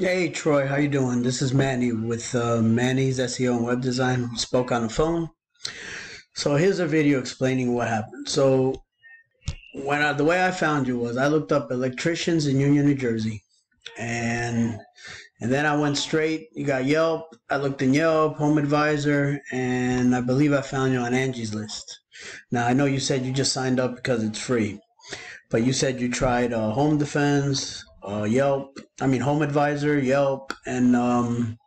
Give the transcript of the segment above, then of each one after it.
Hey Troy, how you doing? This is Manny with uh, Manny's SEO and Web Design. We spoke on the phone. So here's a video explaining what happened. So when I, the way I found you was I looked up electricians in Union, New Jersey, and and then I went straight. You got Yelp. I looked in Yelp, Home Advisor, and I believe I found you on Angie's List. Now I know you said you just signed up because it's free, but you said you tried uh, Home Defense, uh, Yelp, I mean Home Advisor, Yelp, and um,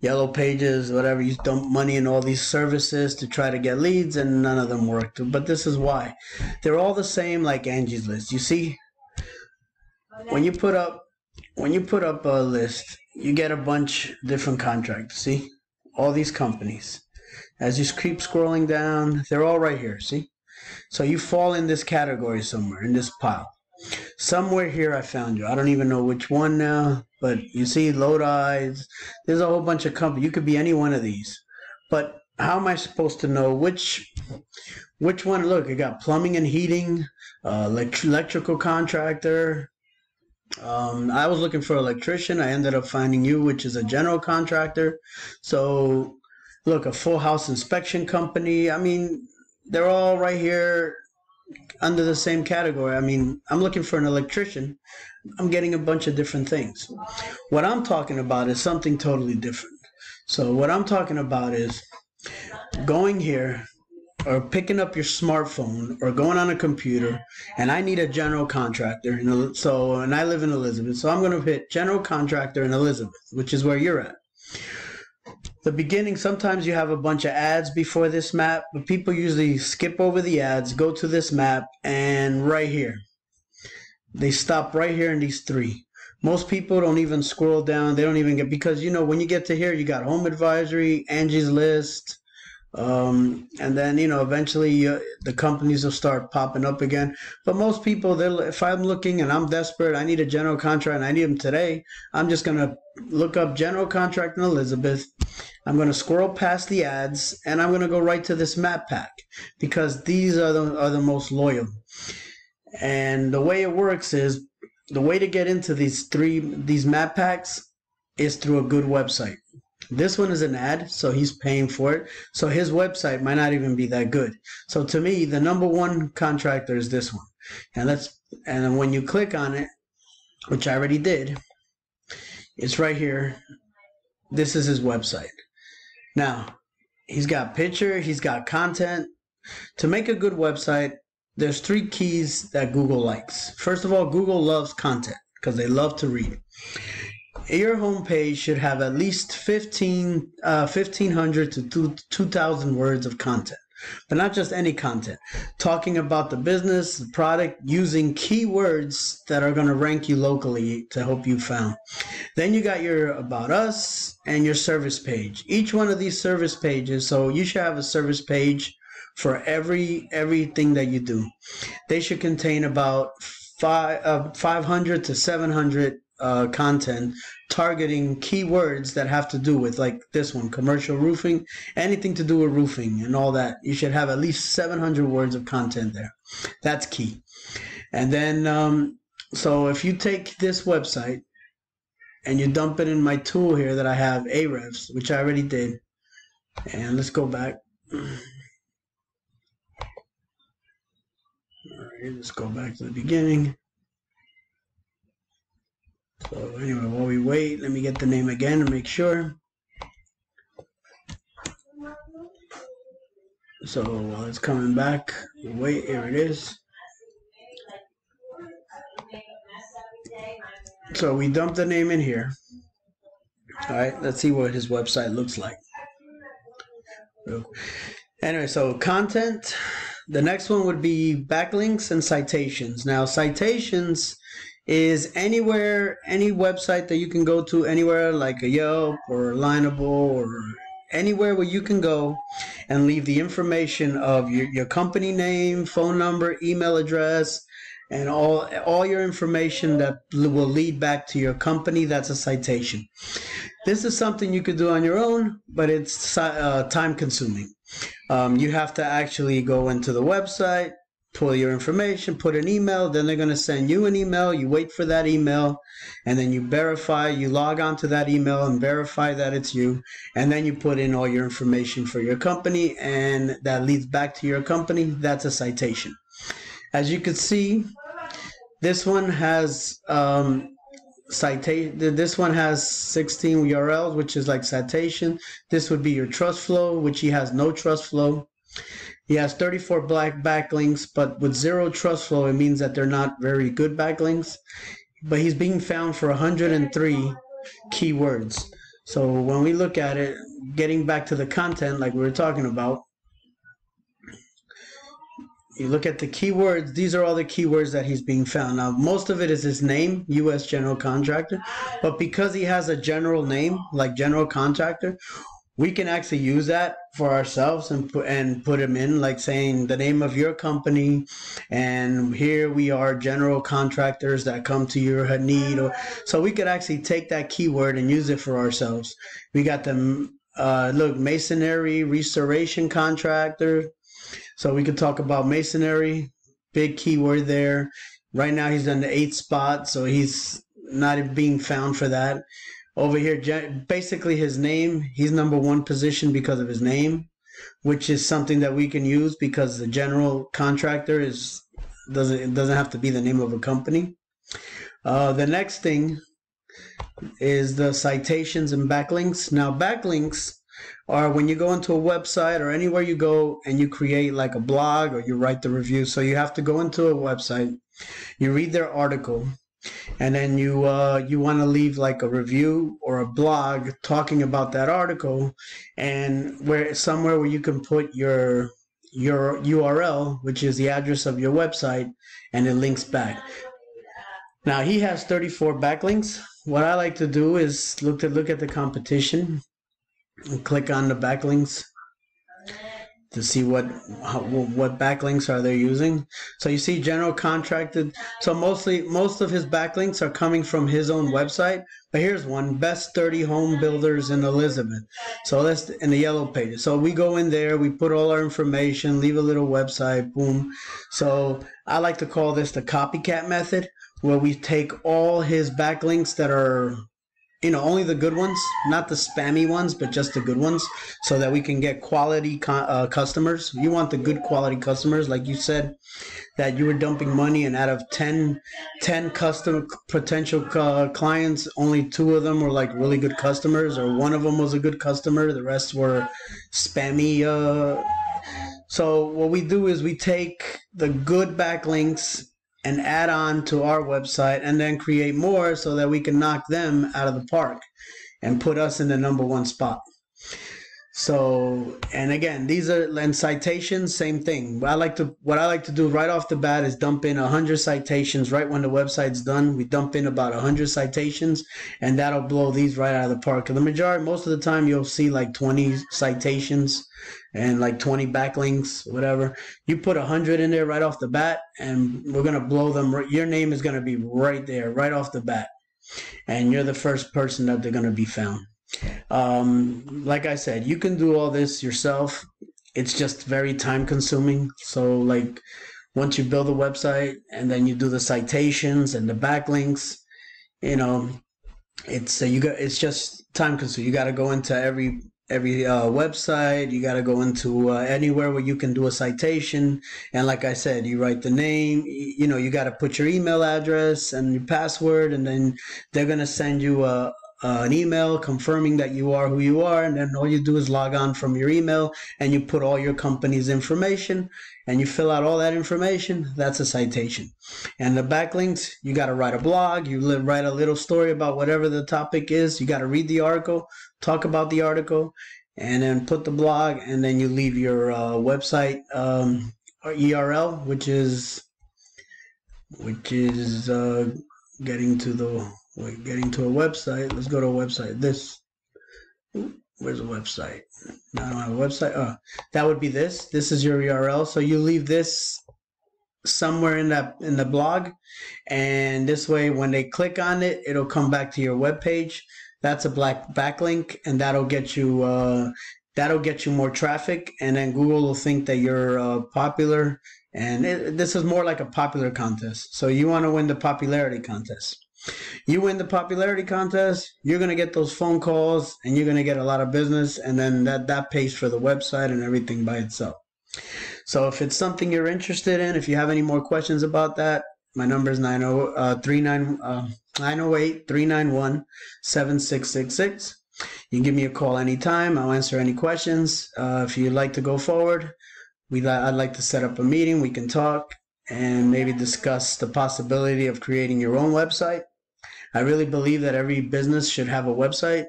Yellow Pages, whatever. You dump money in all these services to try to get leads, and none of them worked. But this is why. They're all the same, like Angie's List. You see, when you put up when you put up a list, you get a bunch different contracts. See, all these companies. As you keep scrolling down, they're all right here. See, so you fall in this category somewhere in this pile. Somewhere here I found you. I don't even know which one now, but you see Lodi. There's a whole bunch of companies. You could be any one of these. But how am I supposed to know which which one? Look, it got plumbing and heating, uh, electrical contractor. Um, I was looking for electrician. I ended up finding you, which is a general contractor. So, look, a full house inspection company. I mean, they're all right here under the same category. I mean, I'm looking for an electrician. I'm getting a bunch of different things. What I'm talking about is something totally different. So what I'm talking about is going here or picking up your smartphone or going on a computer and I need a general contractor. And so, and I live in Elizabeth. So I'm going to hit general contractor in Elizabeth, which is where you're at the beginning, sometimes you have a bunch of ads before this map, but people usually skip over the ads, go to this map, and right here. They stop right here in these three. Most people don't even scroll down. They don't even get, because, you know, when you get to here, you got home advisory, Angie's List, um, and then, you know, eventually uh, the companies will start popping up again. But most people, they'll if I'm looking and I'm desperate, I need a general contract and I need them today, I'm just to look up general contract in Elizabeth. I'm to scroll past the ads and I'm to go right to this map pack because these are the, are the most loyal. And the way it works is the way to get into these three, these map packs is through a good website. This one is an ad, so he's paying for it. So his website might not even be that good. So to me, the number one contractor is this one. And let's and when you click on it, which I already did, it's right here. This is his website. Now, he's got picture, he's got content. To make a good website, there's three keys that Google likes. First of all, Google loves content because they love to read your homepage should have at least 15, uh, 1500 to 2000 words of content. But not just any content. Talking about the business the product using keywords that are going to rank you locally to help you found. Then you got your about us and your service page. Each one of these service pages so you should have a service page for every everything that you do. They should contain about five, uh, 500 to 700 uh, content targeting keywords that have to do with like this one commercial roofing anything to do with roofing and all that. You should have at least 700 words of content there. That's key. And then um, so if you take this website and you dump it in my tool here that I have Ahrefs which I already did and let's go back. All right let's go back to the beginning so anyway, while we wait, let me get the name again to make sure. So while it's coming back, wait, here it is. So we dump the name in here. All right, let's see what his website looks like. Anyway, so content. The next one would be backlinks and citations. Now, citations is anywhere, any website that you can go to, anywhere like a Yelp or Lineable or anywhere where you can go and leave the information of your, your company name, phone number, email address, and all all your information that will lead back to your company. That's a citation. This is something you could do on your own, but it's uh, time consuming. Um, you have to actually go into the website, pull your information, put an email, then they're going to send you an email. You wait for that email, and then you verify, you log on to that email and verify that it's you, and then you put in all your information for your company, and that leads back to your company. That's a citation. As you can see, this one has um, citation. This one has 16 URLs, which is like citation. This would be your trust flow, which he has no trust flow. He has 34 black backlinks, but with zero trust flow, it means that they're not very good backlinks. But he's being found for 103 keywords. So when we look at it, getting back to the content like we were talking about, you look at the keywords, these are all the keywords that he's being found. Now, most of it is his name, U.S. General Contractor, but because he has a general name, like General Contractor, we can actually use that for ourselves and put and put them in like saying the name of your company and here we are general contractors that come to your need or so we could actually take that keyword and use it for ourselves. We got them uh, look masonry restoration contractor. So we could talk about masonry big keyword there. Right now he's on the eighth spot so he's not being found for that over here basically his name he's number one position because of his name which is something that we can use because the general contractor is doesn't it doesn't have to be the name of a company. Uh, the next thing is the citations and backlinks. Now backlinks are when you go into a website or anywhere you go and you create like a blog or you write the review. So you have to go into a website you read their article and then you uh, you want to leave like a review or a blog talking about that article and where somewhere where you can put your your URL which is the address of your website and it links back. Now he has 34 backlinks. What I like to do is look to look at the competition and click on the backlinks to see what how, what backlinks are they using. So you see general contracted. So mostly most of his backlinks are coming from his own website. But here's one: best 30 home builders in Elizabeth. So that's in the yellow pages. So we go in there, we put all our information, leave a little website, boom. So I like to call this the copycat method, where we take all his backlinks that are you know only the good ones not the spammy ones but just the good ones so that we can get quality uh, customers. You want the good quality customers like you said that you were dumping money and out of 10 10 custom potential uh, clients only two of them were like really good customers or one of them was a good customer the rest were spammy uh, so what we do is we take the good backlinks and add on to our website and then create more so that we can knock them out of the park and put us in the number one spot. So, and again, these are and citations, same thing. I like to what I like to do right off the bat is dump in hundred citations right when the website's done. We dump in about hundred citations, and that'll blow these right out of the park. The majority, most of the time, you'll see like twenty citations and like twenty backlinks, whatever. You put hundred in there right off the bat, and we're gonna blow them. Your name is gonna be right there, right off the bat, and you're the first person that they're gonna be found. Um, like I said, you can do all this yourself. It's just very time consuming. So like once you build a website and then you do the citations and the backlinks, you know, it's uh, you got it's just time consuming. You got to go into every every uh, website. You got to go into uh, anywhere where you can do a citation. And like I said, you write the name. You know, you got to put your email address and your password, and then they're gonna send you a uh, an email confirming that you are who you are, and then all you do is log on from your email and you put all your company's information and you fill out all that information. That's a citation. And the backlinks, you got to write a blog, you write a little story about whatever the topic is. You got to read the article, talk about the article, and then put the blog, and then you leave your uh, website um, URL, which is which is uh, getting to the we're getting to a website. Let's go to a website. This, where's the website? I don't have a website. Oh, that would be this. This is your URL. So you leave this somewhere in that in the blog, and this way, when they click on it, it'll come back to your web page. That's a black backlink, and that'll get you uh, that'll get you more traffic, and then Google will think that you're uh, popular And it, this is more like a popular contest. So you want to win the popularity contest. You win the popularity contest, you're going to get those phone calls and you're going to get a lot of business. And then that, that pays for the website and everything by itself. So if it's something you're interested in, if you have any more questions about that, my number is 90, uh, 39, uh, 908 391 7666. You can give me a call anytime. I'll answer any questions. Uh, if you'd like to go forward, we I'd like to set up a meeting. We can talk and maybe discuss the possibility of creating your own website. I really believe that every business should have a website.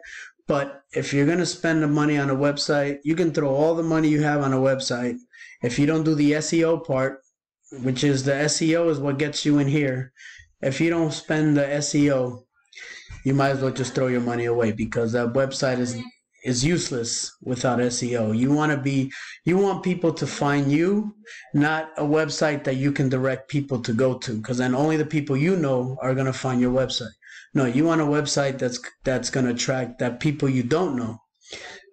But if you're going to spend the money on a website, you can throw all the money you have on a website. If you don't do the SEO part, which is the SEO is what gets you in here. If you don't spend the SEO, you might as well just throw your money away because that website is is useless without SEO. You want to be you want people to find you, not a website that you can direct people to go to because then only the people you know are going to find your website. No, you want a website that's that's going to attract that people you don't know.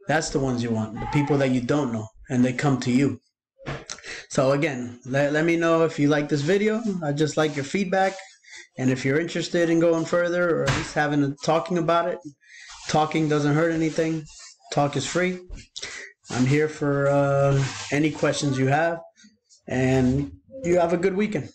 That's the ones you want, the people that you don't know and they come to you. So again, let, let me know if you like this video. I just like your feedback. And if you're interested in going further or at least having a, talking about it, talking doesn't hurt anything. Talk is free. I'm here for uh, any questions you have. And you have a good weekend.